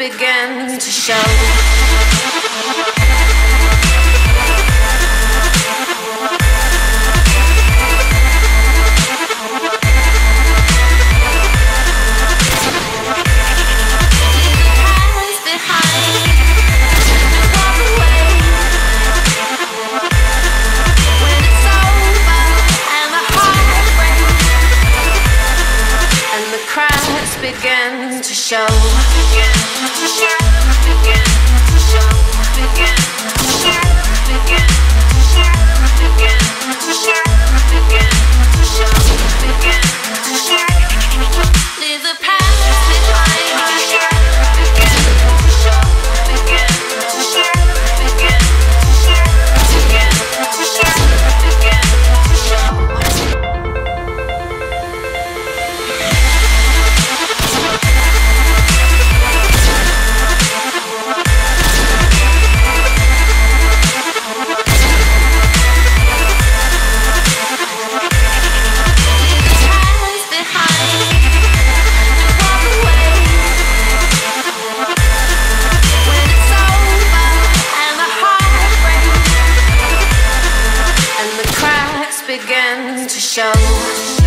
began to show. begin to show. Begin to show.